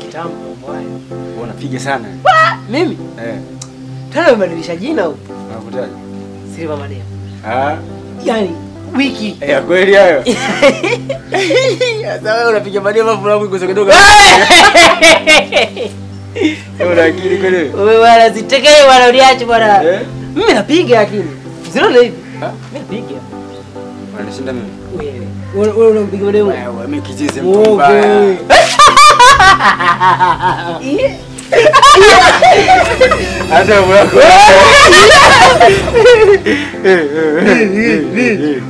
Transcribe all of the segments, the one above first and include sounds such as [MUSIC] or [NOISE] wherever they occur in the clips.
Kitambo unapiga sana. Mimi Eh, tena umebadilisha jina huko. unakutaje? Silva Madea. Ah, Yaani wiki. eh, ya kweli hayo. [LAUGHS] Sasa wewe unapiga badia mambo yangu iko kidogo. [LAUGHS] Wewe una akili kweli? Wewe wala zitekee wala uliache bwana. Eh? Mimi napiga lakini. Usione hivi. Ah, Mimi napiga. unanishinda mimi. Wewe. Wewe unapiga Madea. Wewe mimi kijizi mtu mbaya. [LAUGHS] [LAUGHS] Ada berapa?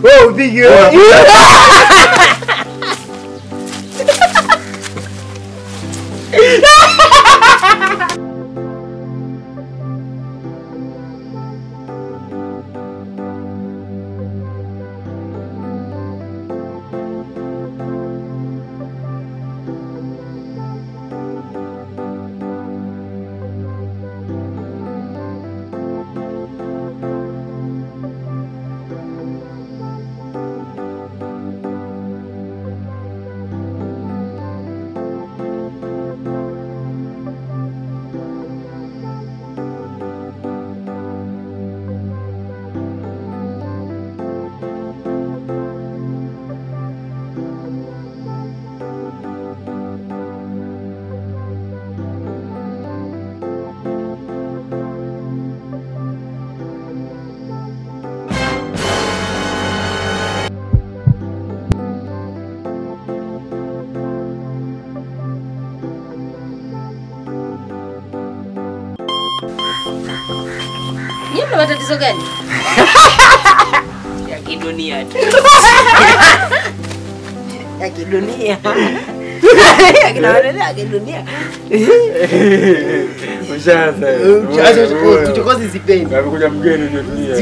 Oh, tiga. [LAUGHS] Nyinyi mna matatizo gani? [LAUGHS] Ya kidunia tu. [LAUGHS] Ya kidunia. [LAUGHS] Ya kidunia, ya. Ushaanza. Tuchokozi sipendi. Amekuja mgeni umetulia.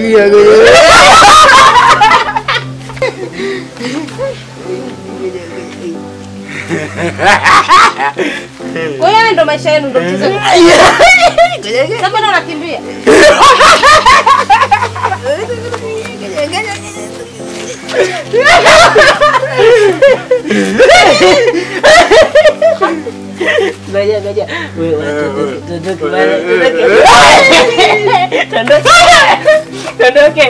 Kwa hiyo ndo maisha yenu ndo mchezo. Sasa ndo nakimbia. Ngoja ngoja. Wewe wewe tondoke. Tondoke. Tondoke.